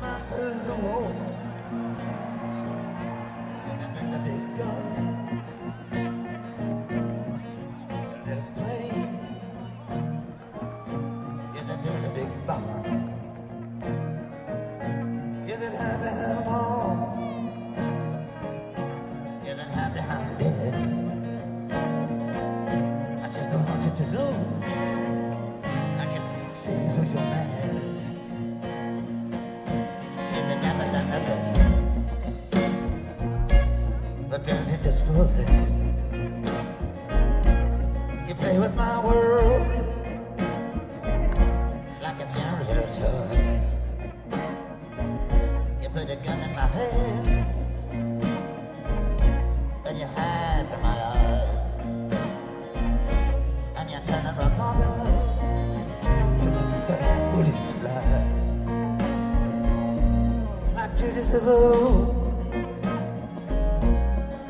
the war. And bring the big gun. Yeah, they build a big bomb. Yeah, they'd have to have death. I just don't want you to know. I can see through your mind. Play with my world like it's your toy. You put a gun in my hand and you hide from my eyes. And you turn a revolver when the best bullets. Like Judas of old,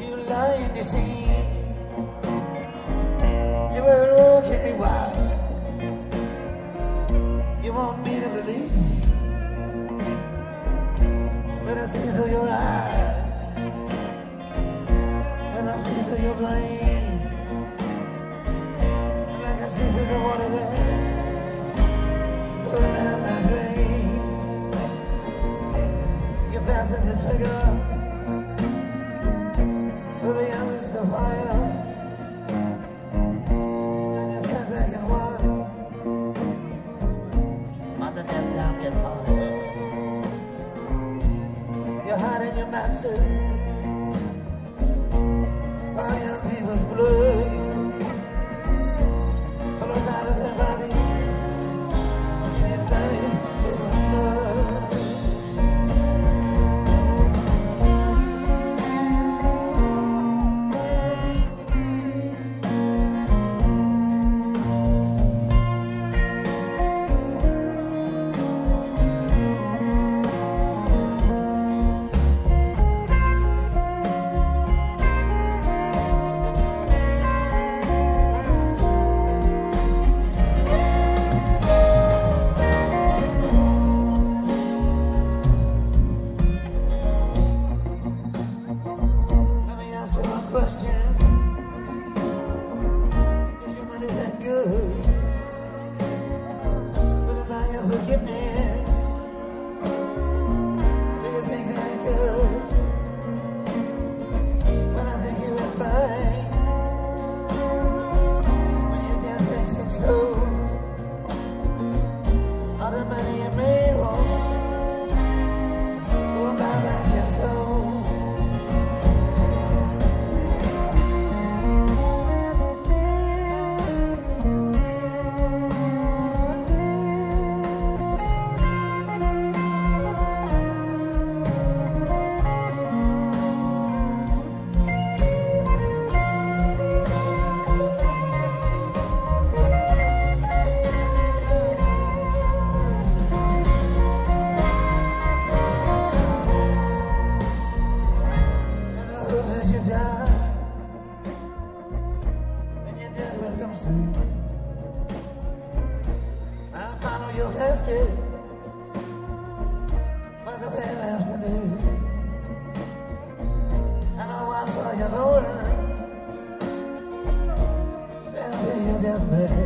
you lie in your seat. Walking oh, me wild. You want me to believe, but I see through your eyes, and I see through your brain, gets harder. You're hiding your mountain. Forgiveness? Your death soon I'll follow your casket By the pale afternoon And I'll watch while you're lower Down to your deathbed